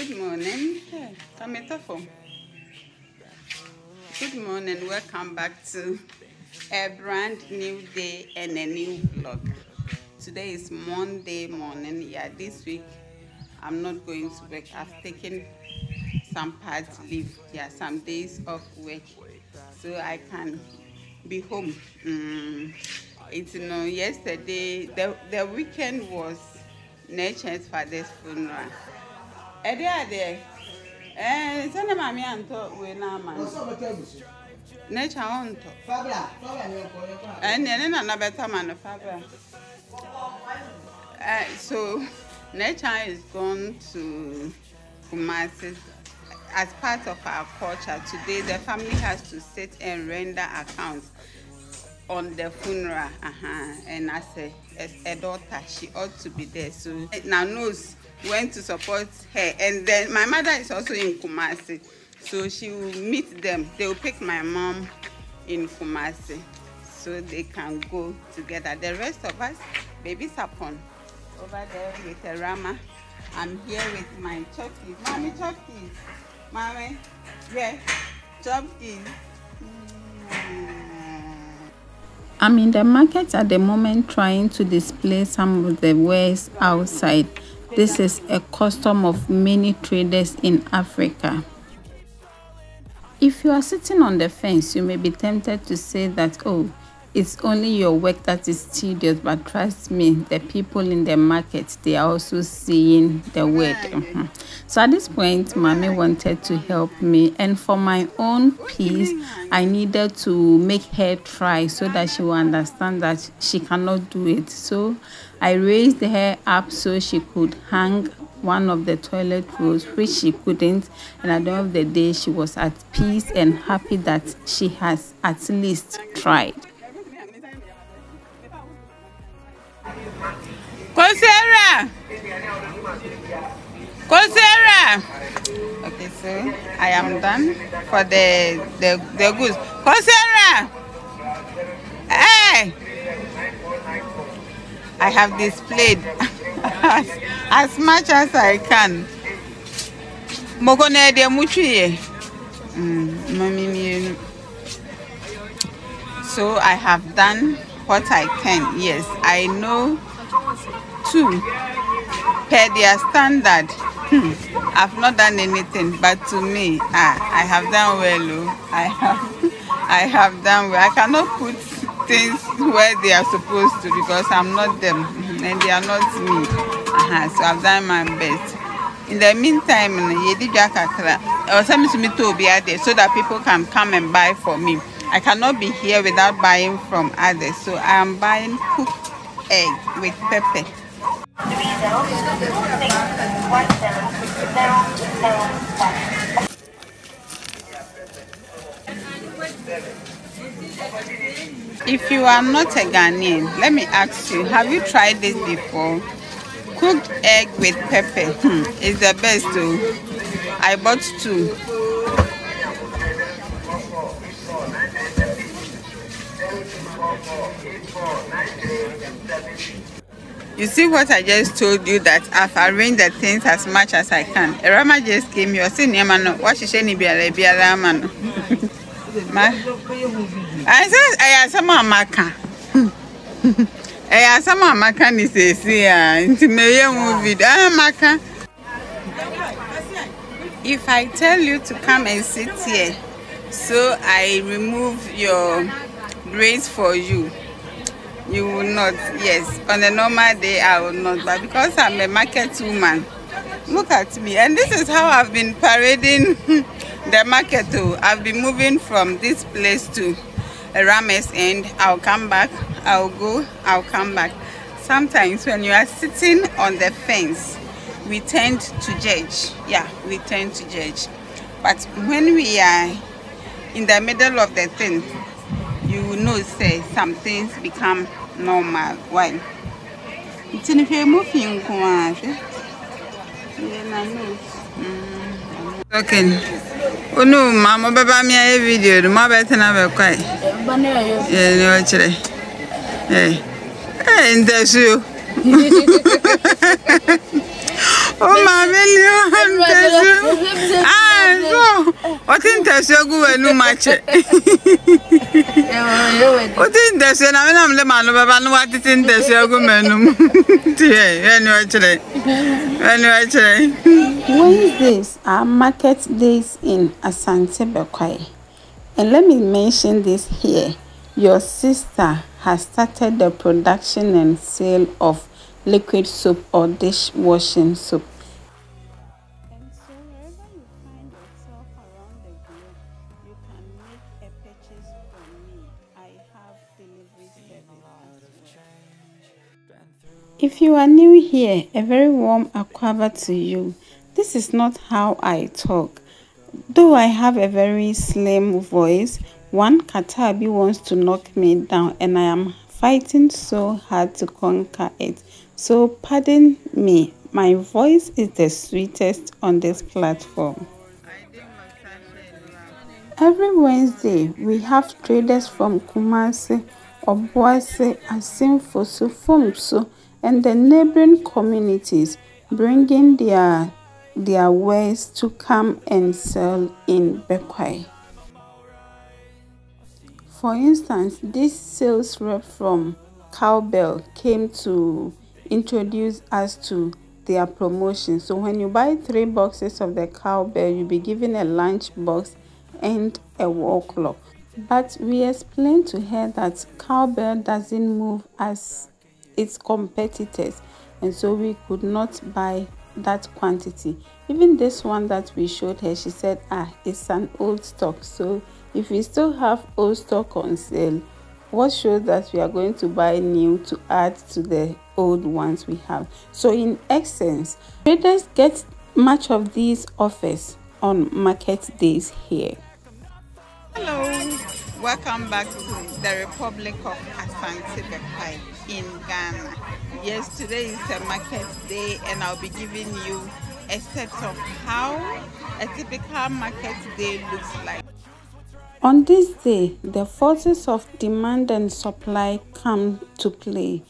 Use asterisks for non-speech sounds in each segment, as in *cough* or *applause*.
Good morning. Kametafo. Good morning. Welcome back to a brand new day and a new vlog. Today is Monday morning. Yeah, this week I'm not going to work. I've taken some part leave. Yeah, some days off work so I can be home. Mm, it's you know yesterday the the weekend was Nature's father's funeral. Ɛde adeɛ ɛɛ sɛnɛ maame antɔ wei n'ama no nature ɔntɔ ɛnneɛ ne nana bɛtɔ ma no fabra. Ɛɛ so nature is gone to Kumasi. As part of our culture today the family has to sit and render accounts on the funeral. Uh-huh. and as a, as a daughter she ought to be there. So now knows went to support her. And then my mother is also in Kumasi so she will meet them. They will pick my mom in Kumasi so they can go together. The rest of us baby sapon over there with the rama. I'm here with my chopkies mommy chopkies mommy yeah chopkies. I'm in the market at the moment trying to display some of the wares outside. This is a custom of many traders in Africa. If you are sitting on the fence, you may be tempted to say that, oh, it's only your work that is tedious, but trust me, the people in the market, they are also seeing the word. Mhm. So at this point, Mami wanted to help me, and for my own peace, I needed to make her try so that she will understand that she cannot do it. So I raised her up so she could hang one of the toilet rolls, which she couldn't. And at the end of the day, she was at peace and happy that she has at least tried. Kosera! Kosera! Okay, so I am done for the the the goods. Kosera! Hey! I have displayed *laughs* as, as much as I can. Mogone de muchuye. Mm, mami mienu. So I have done what I can. Yes, I know too. Per their standard, hmm, I've not done anything, but to me, ah, I have done well. Oh. I have, *laughs* I have done well. I cannot put things where they are supposed to because I'm not them mhm, and they are not me. Uh-huh, so I've done my best. In the meantime, yedi dwa kakra. To me to be there so that people can come and buy for me. I cannot be here without buying from others. So I am buying cooked egg with pepper. If you are not a Ghanaian, let me ask you, have you tried this before? Cooked egg with pepper hmm, is the best too. I bought two. You see what I just told you that I've arranged the things as much as I can. Erama just came here. See, Niamano, what she said, Nibiala, Biala, man. Ma, I said, I am some Amaka. I am some Amaka, ni say, see, into me, movie. Amaka. If I tell you to come and sit here, so I remove your braids for you, you will not. Yes, on a normal day, I will not. But because I'm a market woman, look at me. And this is how I've been parading *laughs* the market. Too. I've been moving from this place to Rames End. I'll come back, I'll go, I'll come back. Sometimes when you are sitting on the fence, we tend to judge. Yeah, we tend to judge. But when we are in the middle of the thing, you will know say some things become normal. Why? Nti no hwɛ mu fi nko a hwɛ. Yɛ na nose. Mm. Okay. Onu ma mo bɛba mi ayɛ video no mo abɛtena bɛkɔ ɛ. Yɛ ni ɔkyerɛ. Ɛ ɛ ntɛsuo. O maame ni o ntɛsuo. *laughs* *laughs* *laughs* ntɛsuo gu w'anum akyɛ wote ntɛsuo na menam de ma no bɛba no woatete ntɛsuo gu m'anum nti ɛ ɛne ɔkyerɛ ɛne ɔkyerɛ Wednesdays are market days in Asante Bekwai. And let me mention this here. Your sister has started the production and sale of liquid soap or dishwashing soap. If you are new here, a very warm akwaaba to you. This is not how I talk. Though I have a very slim voice, one Katabi wants to knock me down and I am fighting so hard to conquer it. So pardon me, my voice is the sweetest on this platform. Every Wednesday, we have traders from Kumasi, Obuasi, Asimfosu, Fumsu, and the neighboring communities bringing their their wares to come and sell in Bekwai. For instance, this sales rep from Cowbell came to introduce us to their promotion. So when you buy three boxes of the Cowbell, you'll be given a lunch box and a wall clock. But we explained to her that Cowbell doesn't move as its competitors and so we could not buy that quantity. Even this one that we showed her she said ah it's an old stock so if we still have old stock on sale what shows that we are going to buy new to add to the old ones we have? So in essence traders get much of these offers on market days here. Hello welcome back to the republic of asante bekwai in ghana yes today is a market day and i'll be giving you a set of how a typical market day looks like on this day, the forces of demand and supply come to play,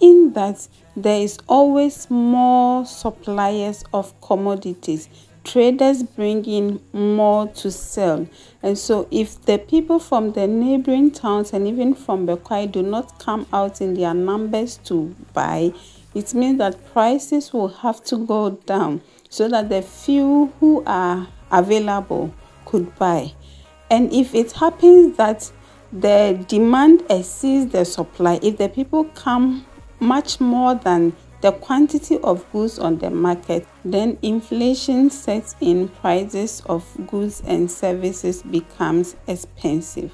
in that there is always more suppliers of commodities. Traders bring in more to sell. And so, if the people from the neighboring towns and even from Bekwai do not come out in their numbers to buy, it means that prices will have to go down so that the few who are available could buy. And if it happens that the demand exceeds the supply, if the people come much more than the quantity of goods on the market, then inflation sets in, prices of goods and services becomes expensive.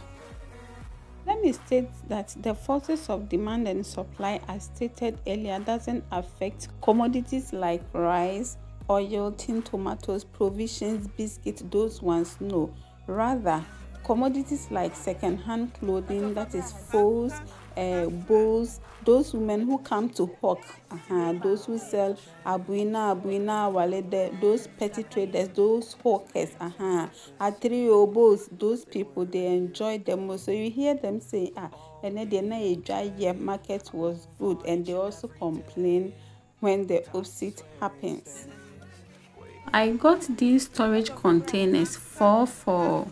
Let me state that the forces of demand and supply as stated earlier doesn't affect commodities like rice, oil, tin tomatoes, provisions, biscuits, those ones no. Rather, commodities like second-hand clothing, that is faux, uh, those women who come to hawk, uh -huh, those who sell abuina, abuina, walede, those petty traders, those hawkers, uh -huh, atrio bows, those people, they enjoy them most. So you hear them say, ah, and then the dry year market was good, and they also complain when the opposite happens. I got these storage containers, four for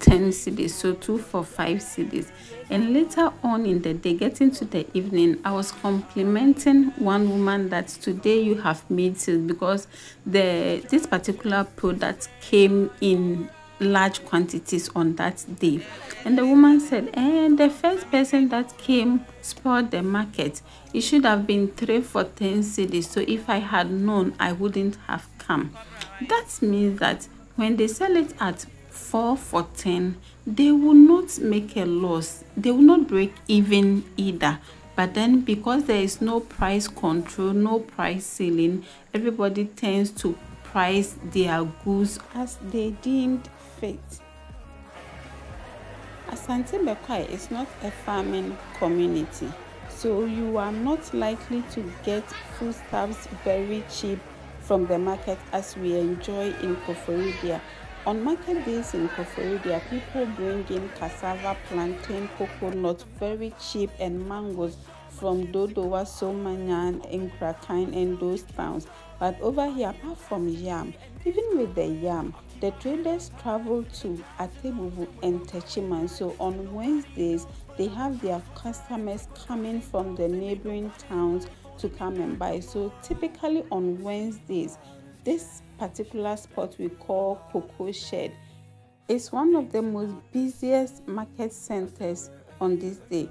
10 cedis, so two for five cedis. And later on in the day, getting to the evening, I was complimenting one woman that today you have made sales because the this particular product came in large quantities on that day. And the woman said, and eh, the first person that came spoiled the market. It should have been three for 10 cedis. So if I had known, I wouldn't have come. That means that when they sell it at 4 for 10, they will not make a loss. They will not break even either. But then because there is no price control, no price ceiling, everybody tends to price their goods as they deemed fit. Asante Bekwai is not a farming community, so you are not likely to get foodstuffs very cheap from the market as we enjoy in Koforidua. On market days in Koforidua, people bring in cassava, plantain, coconut, very cheap, and mangoes from Dodowa, Somanya, Nkrakan, and those towns. But over here, apart from yam, even with the yam, the traders travel to Atebubu and Techiman. So on Wednesdays, they have their customers coming from the neighboring towns to come and buy. So typically on Wednesdays, this particular spot we call Cocoa Shed is one of the most busiest market centers on this day.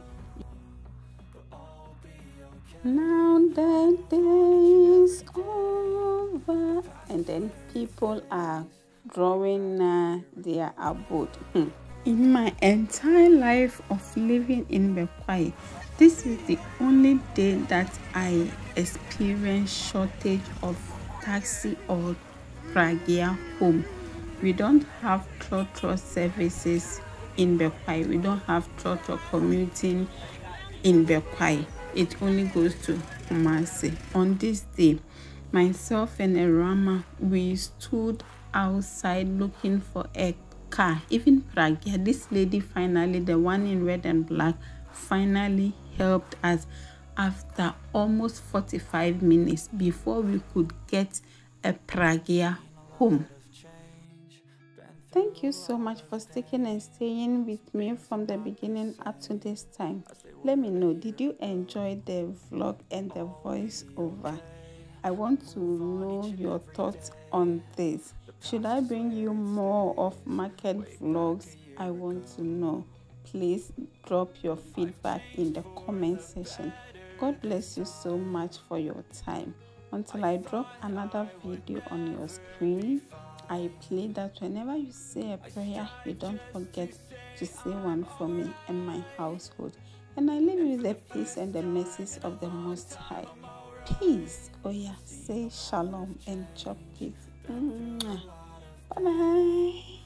Now the day is over, and then people are drawing uh, their abode. Hmm. In my entire life of living in Bekwai, this is the only day that I experience shortage of taxi or pragia home. We don't have trotro services in Bekwai. We don't have trotro commuting in Bekwai. It only goes to Kumasi. On this day, myself and Erama, we stood outside looking for a car. Even Pragia, this lady finally, the one in red and black, finally helped us after almost 45 minutes before we could get a Pragia home. Thank you so much for sticking and staying with me from the beginning up to this time. Let me know, did you enjoy the vlog and the voiceover? I want to know your thoughts on this. Should I bring you more of market vlogs? I want to know. Please drop your feedback in the comment section. God bless you so much for your time. Until I drop another video on your screen, I pray that whenever you say a prayer, you don't forget to say one for me and my household. And I leave you with the peace and the mercies of the Most High peace. Oh, yeah, say shalom and chop it. Bye bye.